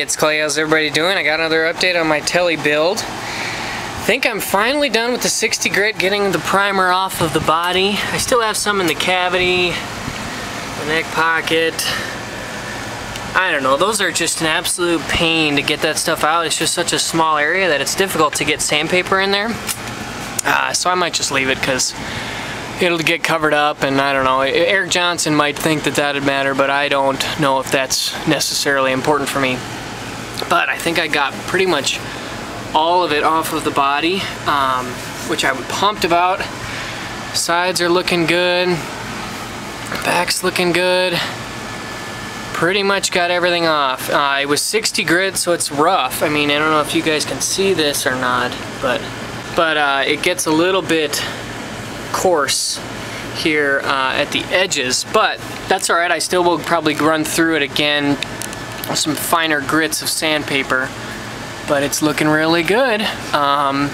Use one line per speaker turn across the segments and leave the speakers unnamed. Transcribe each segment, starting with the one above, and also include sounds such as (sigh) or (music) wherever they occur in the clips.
It's Kley. How's everybody doing? I got another update on my Tele build. I think I'm finally done with the 60 grit, getting the primer off of the body. I still have some in the cavity, the neck pocket. I don't know, those are just an absolute pain to get that stuff out. It's just such a small area that it's difficult to get sandpaper in there. Uh, so I might just leave it because it'll get covered up and I don't know Eric Johnson might think that that'd matter but I don't know if that's necessarily important for me but I think I got pretty much all of it off of the body um, which I'm pumped about. Sides are looking good. Back's looking good. Pretty much got everything off. Uh, it was 60 grit so it's rough. I mean I don't know if you guys can see this or not but but uh, it gets a little bit coarse here uh, at the edges, but that's all right. I still will probably run through it again some finer grits of sandpaper, but it's looking really good. Um,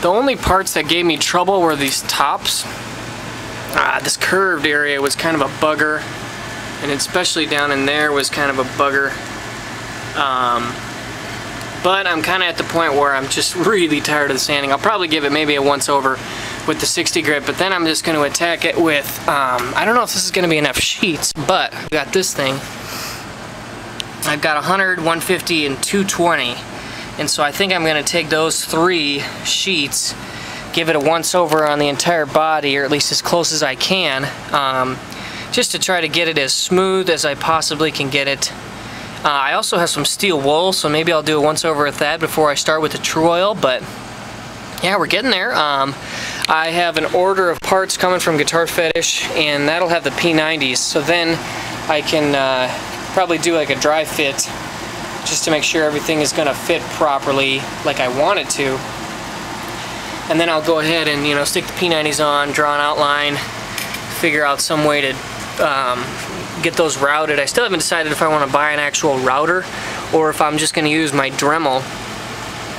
the only parts that gave me trouble were these tops. Uh, this curved area was kind of a bugger, and especially down in there was kind of a bugger. Um, but I'm kind of at the point where I'm just (laughs) really tired of the sanding. I'll probably give it maybe a once over with the 60 grit, but then I'm just going to attack it with, um, I don't know if this is going to be enough sheets, but I've got this thing. I've got 100, 150, and 220. And so I think I'm going to take those three sheets, give it a once over on the entire body, or at least as close as I can, um, just to try to get it as smooth as I possibly can get it. Uh, I also have some steel wool, so maybe I'll do a once over with that before I start with the Tru-Oil, but yeah, we're getting there. Um, I have an order of parts coming from Guitar Fetish, and that'll have the P90s. So then I can uh, probably do like a dry fit just to make sure everything is going to fit properly like I want it to. And then I'll go ahead and you know stick the P90s on, draw an outline, figure out some way to um, get those routed. I still haven't decided if I want to buy an actual router or if I'm just going to use my Dremel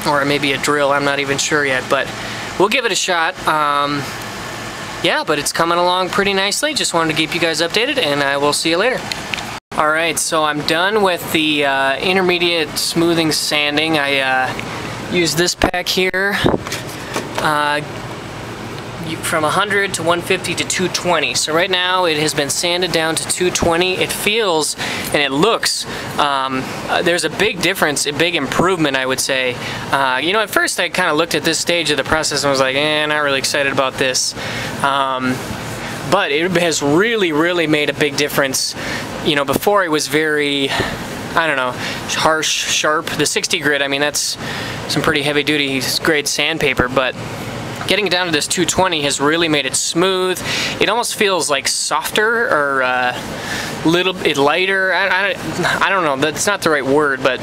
or maybe a drill. I'm not even sure yet, but we'll give it a shot. Um, yeah, but it's coming along pretty nicely. Just wanted to keep you guys updated, and I will see you later. Alright, so I'm done with the uh, intermediate smoothing sanding. I uh, used this pack here. Uh, from 100 to 150 to 220. So right now it has been sanded down to 220. It feels and it looks, um, uh, there's a big difference, a big improvement I would say. Uh, you know, at first I kind of looked at this stage of the process and was like, eh, not really excited about this. Um, but it has really, really made a big difference. You know, before it was very, I don't know, harsh, sharp. The 60 grit, I mean, that's some pretty heavy duty grade sandpaper, but getting down to this 220 has really made it smooth. It almost feels like softer or uh, little bit lighter. I, I, I don't know, that's not the right word, but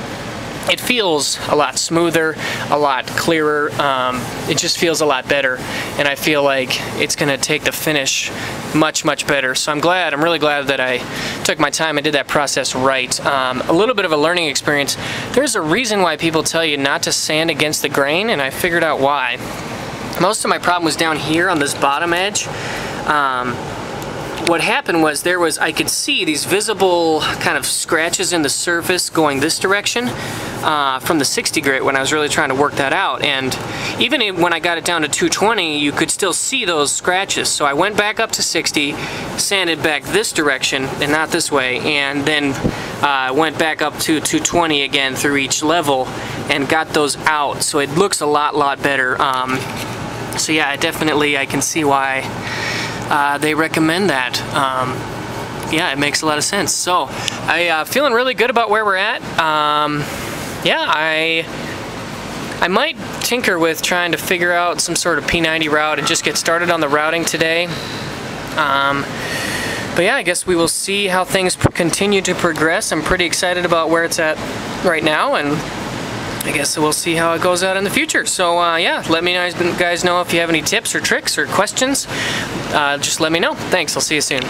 it feels a lot smoother, a lot clearer. Um, it just feels a lot better, and I feel like it's going to take the finish much, much better. So I'm glad, I'm really glad that I took my time and did that process right. Um, a little bit of a learning experience. There's a reason why people tell you not to sand against the grain, and I figured out why. Most of my problem was down here on this bottom edge. Um, what happened was there was, I could see these visible kind of scratches in the surface going this direction uh, from the 60 grit when I was really trying to work that out. And even when I got it down to 220, you could still see those scratches. So I went back up to 60, sanded back this direction and not this way, and then uh, went back up to 220 again through each level and got those out. So it looks a lot, lot better. Um, so yeah, definitely I can see why uh, they recommend that. Um, yeah, it makes a lot of sense. So I uh, feeling really good about where we're at. Um, yeah, I I might tinker with trying to figure out some sort of P90 route and just get started on the routing today. Um, but yeah, I guess we will see how things continue to progress. I'm pretty excited about where it's at right now and I guess we'll see how it goes out in the future. So uh, yeah, let me guys know if you have any tips or tricks or questions. Uh, just let me know. Thanks, I'll see you soon.